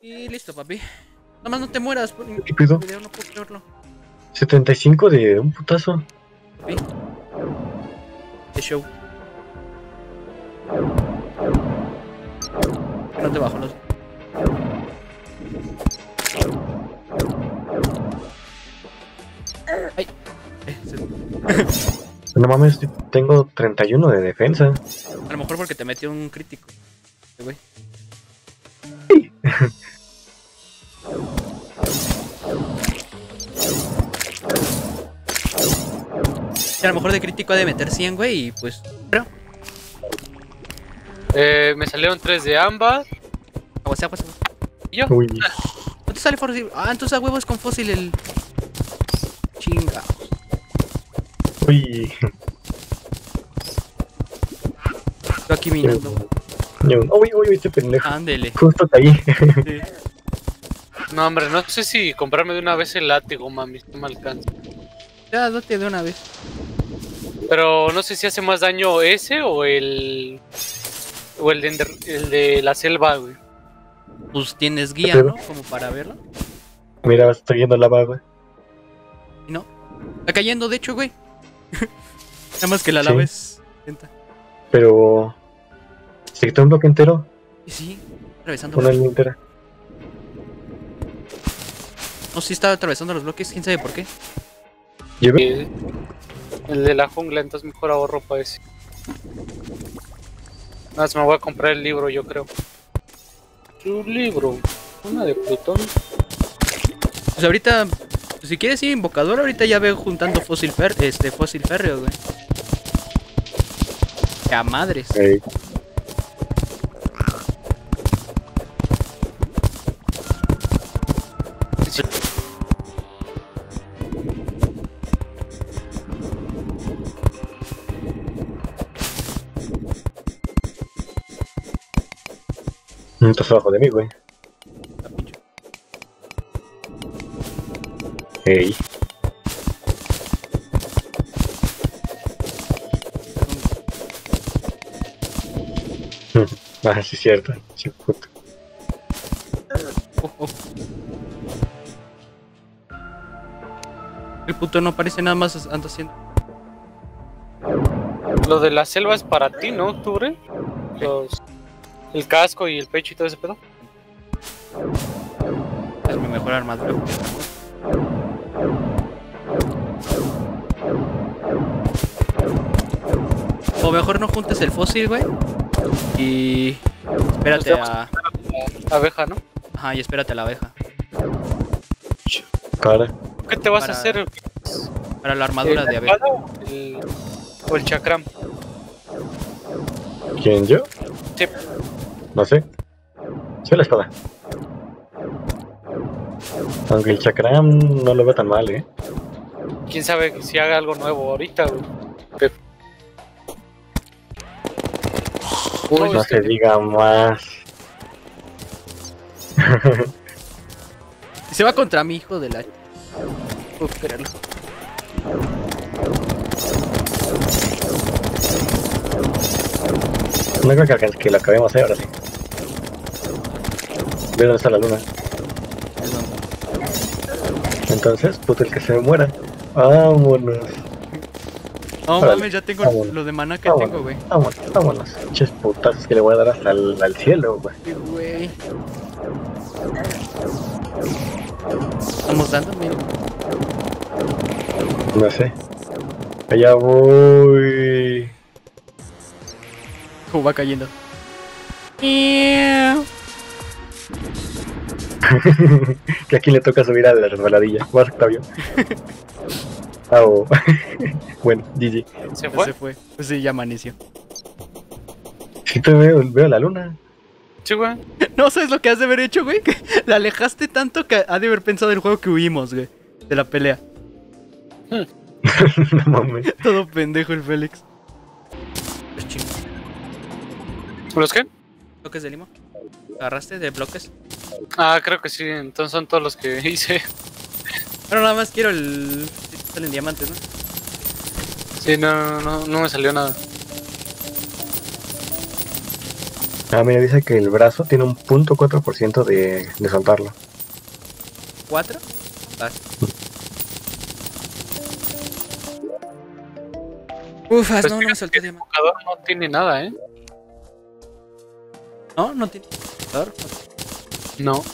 Y listo, papi. Nada más no te mueras. Por... ¿Qué pido? el video no puedo creerlo. 75 de un putazo. Papi. Qué show. No te bajo los. Ay. Eh, se- No mames, tengo 31 de defensa. A lo mejor porque te metió un crítico. Este güey. Sí, a lo mejor de crítico ha de meter 100, güey, y pues. Pero, Eh, me salieron 3 de ámbar. agua sea, pues. ¿Y yo? Uy, ¿No te sale fósil? Ah, entonces a huevos con fósil el. Chinga. uy. Yo aquí minando. Uy, uy, uy, este pendejo. Ándele. Justo caí. Sí. No, hombre, no sé si comprarme de una vez el látigo, mami. No me alcanza. Ya, date de una vez. Pero no sé si hace más daño ese o el. O el de, Ender- el de la selva, güey. Pues tienes guía? ¿no? Como para verlo. Mira, estoy yendo lava, güey. ¿Y no? Está cayendo, de hecho, güey. Nada más que la Sí. lava es lenta. Pero. Se quitó un bloque entero. Sí, atravesando. Una línea entera. No, sí estaba atravesando los bloques, quién sabe por qué. Lleve. Eh, El de la jungla, entonces mejor ahorro para ese. Más me voy a comprar el libro, yo creo. Su libro. Una de Plutón. Pues ahorita, pues, si quieres ir invocador, ahorita ya veo juntando fósil fer este fósil férreo, güey. Ya madres. Estás abajo de mí, güey. Ey. Ah, sí, cierto. Sí, puto. Oh, oh. El puto no aparece nada más anda haciendo. Lo de la selva es para ti, ¿no, Octubre? Los... El casco y el pecho y todo ese pedo. Es mi mejor armadura. O mejor no juntes el fósil, güey. Y espérate a. La abeja, ¿no? Ajá, y espérate a la abeja. Cara. ¿Qué te vas Para- a hacer? Para la armadura ¿El de abeja. el, o el chakram? ¿Quién, yo? Sí. No sé. Soy la espada. Aunque el chakram no lo veo tan mal, ¿eh? Quién sabe si haga algo nuevo ahorita, güey. Uy, no es se que- diga más. Se va contra mi hijo de la. No creo que, alcance- que lo acabemos, ¿eh? Ahora sí. Ve dónde está la luna. Entonces, puto, el que se me muera. Vámonos. No Órale, mames, ya tengo vámonos, lo de maná que vámonos. tengo, güey. Vámonos, vámonos. Ches putazos que le voy a dar hasta el al cielo, güey. Estamos dando, mira. No sé. Allá voy. Va cayendo. que aquí le toca subir a la resbaladilla. Vas, Octavio. Ah, oh. bueno, GG. ¿Se fue? se fue. Pues sí, ya amaneció. Si te veo, veo la luna. Sí, güey. No, ¿sabes lo que has de haber hecho, güey? La alejaste tanto que ha de haber pensado el juego que huimos, güey. De la pelea. no mames. Todo pendejo el Félix. ¿Los qué? ¿Bloques de lima? ¿Agarraste de bloques? Ah, creo que sí. Entonces son todos los que hice. Bueno, nada más quiero el. Salen diamantes, ¿no? Sí, no, no, no me salió nada. Ah, mira, dice que el brazo tiene un punto 4% de, de soltarlo. ¿Cuatro? Vas. Ufas, Pues no, no me solté invocador no tiene nada, ¿eh? No, no tiene. No.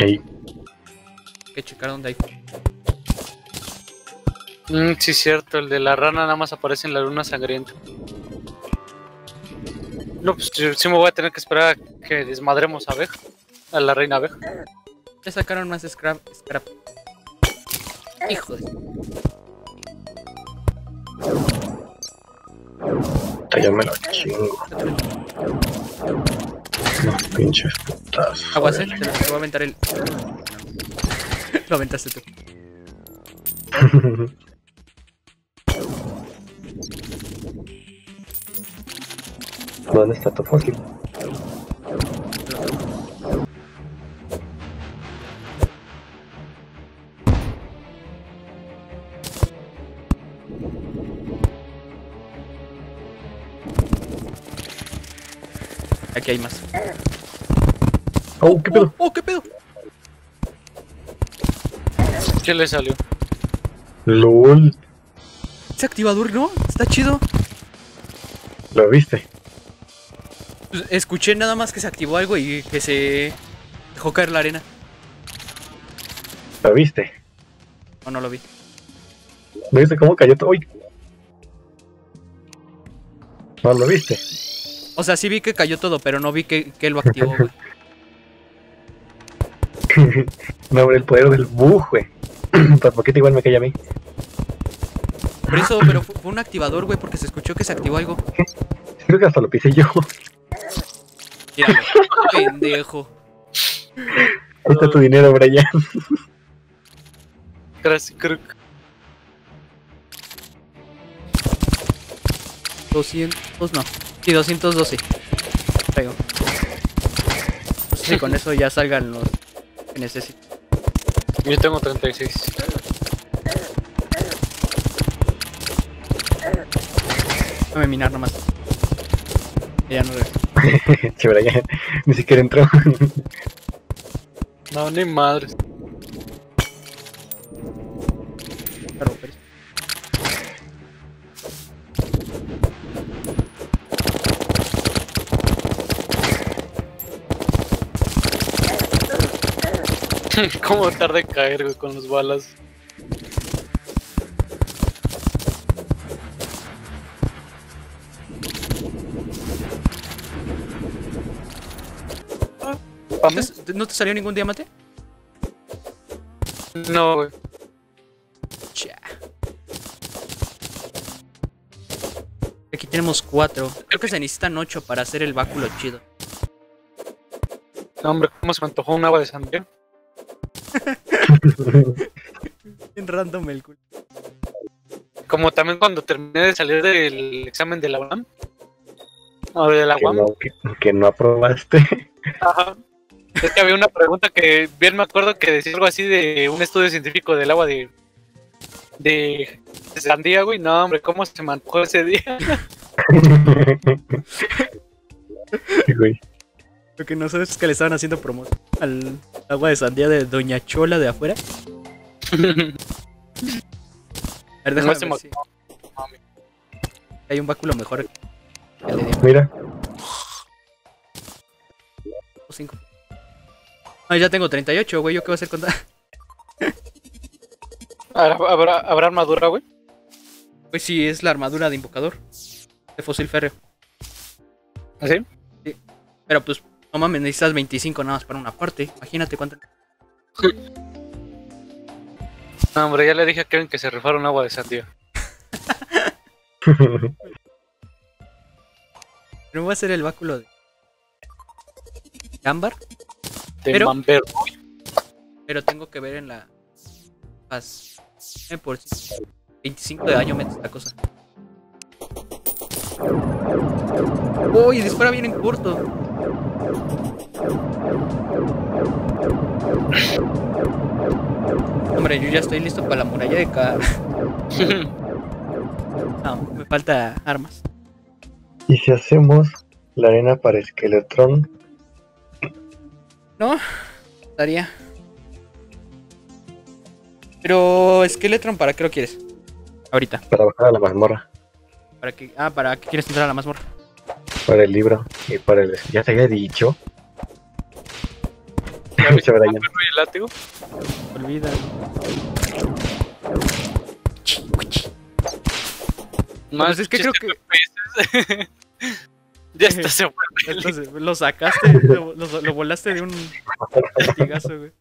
Ey, Hay que checar dónde hay. Mm, sí, cierto, el de la rana nada más aparece en la luna sangrienta. No, pues yo sí me voy a tener que esperar a que desmadremos a abeja, a la reina abeja. Ya sacaron más scrap. scrap. Hijo de. yo me lo chingo. No, pinches putas. Aguas. Te lo, voy a aventar el. lo aventaste tú. ¿Dónde está tu fósil? Aquí hay más. Oh, ¿qué pedo? Oh, oh, ¿qué pedo? ¿Qué le salió? LOL, Ese activador, ¿no? Está chido. ¿lo viste? Pues, escuché nada más que se activó algo y que se dejó caer la arena. ¿Lo viste? O no lo vi. ¿No viste cómo cayó todo? ¡Uy! ¿No lo viste? O sea, sí vi que cayó todo, pero no vi que, que lo activó, güey. no, el poder del bug, güey. Por poquito igual me cae a mí. Por eso, pero fue, fue un activador, güey, porque se escuchó que se activó algo. Creo que hasta lo pisé yo. Míralo. Pendejo. Ahí está tu dinero, Brian. Gracias, creo que- 200, no. Sí, 212. Traigo. No sé si con eso ya salgan los que necesito. Yo tengo 36. Déjame minar nomás. Que Ya no regreso. che, Brian. Ni siquiera entró. No, ni madre. ¿Cómo tarda en caer, güey, con las balas? ¿Te- ¿No te salió ningún diamante? No, güey. Aquí tenemos cuatro. Creo que se necesitan ocho para hacer el báculo chido. No, hombre, ¿cómo se me antojó un agua de sandía? Bien random el culo. Como también cuando terminé de salir del examen de la UNAM. O de la que, UAM. no, que, que no aprobaste. Ajá. Es que había una pregunta que bien me acuerdo que decía algo así de un estudio científico del agua de. de. sandía, güey. No, hombre, ¿cómo se me antojó ese día? Sí, güey. Lo que no sabes es que le estaban haciendo promoción al agua de sandía de Doña Chola de afuera. A ver, déjame No ver hay un báculo mejor que el de Diego. Mira, O cinco. Ah, ya tengo 38, güey. ¿Yo qué voy a hacer con ¿Habrá, habrá, habrá armadura, güey? Pues sí, es la armadura de invocador. De fósil férreo. ¿Así? Pero pues, no mames, necesitas 25 nada más para una parte. Imagínate cuánto. No, hombre, ya le dije a Kevin que se rifara un agua de sandía. Pero voy a hacer el báculo de. Ámbar. De Pero-. Pero tengo que ver en la. Eh, por 25 de daño mete esta cosa. Uy, dispara bien en corto. Hombre, yo ya estoy listo para la muralla de cada. No, me falta armas. ¿Y si hacemos la arena para Skeletron? No, estaría. Pero Skeletron, ¿para qué lo quieres? Ahorita. Para bajar a la mazmorra. ¿Para qué? Ah, ¿para qué quieres entrar a la mazmorra? Para el libro y para el... Ya te había dicho. ¿Ya el látigo? Olvida. Más Pues es que creo que- FPS. ya está se fue. Entonces, lo sacaste, lo, lo- lo volaste de un latigazo, güey.